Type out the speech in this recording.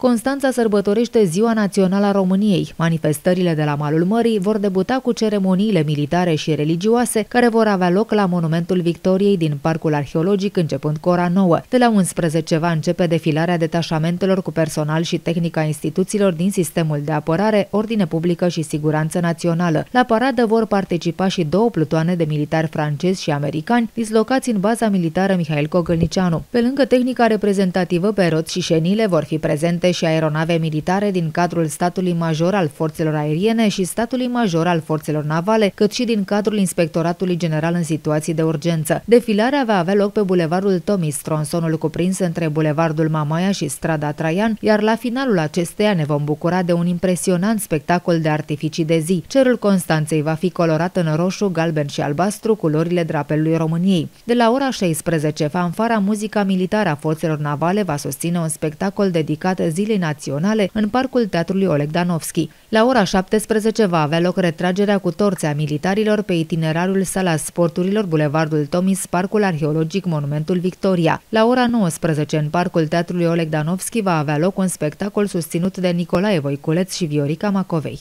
Constanța sărbătorește Ziua Națională a României. Manifestările de la malul mării vor debuta cu ceremoniile militare și religioase care vor avea loc la Monumentul Victoriei din Parcul Arheologic începând cu ora 9. De la 11 va începe defilarea detașamentelor cu personal și tehnica instituțiilor din sistemul de apărare, ordine publică și siguranță națională. La paradă vor participa și două plutoane de militari francezi și americani dislocați în baza militară Mihail Cogălnicianu. Pe lângă tehnica reprezentativă pe roți și șenile vor fi prezente și aeronave militare din cadrul statului major al forțelor aeriene și statului major al forțelor navale, cât și din cadrul Inspectoratului General în situații de urgență. Defilarea va avea loc pe bulevardul Tomis, tronsonul cuprins între bulevardul Mamaia și strada Traian, iar la finalul acesteia ne vom bucura de un impresionant spectacol de artificii de zi. Cerul Constanței va fi colorat în roșu, galben și albastru, culorile drapelului României. De la ora 16, fanfara muzica militară a forțelor navale va susține un spectacol dedicat zi Zilei Naționale în Parcul Teatrului Oleg Danovski. La ora 17 va avea loc retragerea cu torțea militarilor pe itinerarul Sala Sporturilor, Bulevardul Tomis, Parcul Arheologic Monumentul Victoria. La ora 19 în Parcul Teatrului Oleg Danovski va avea loc un spectacol susținut de Nicolae Voiculeț și Viorica Macovei.